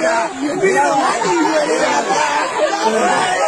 We don't want you anymore.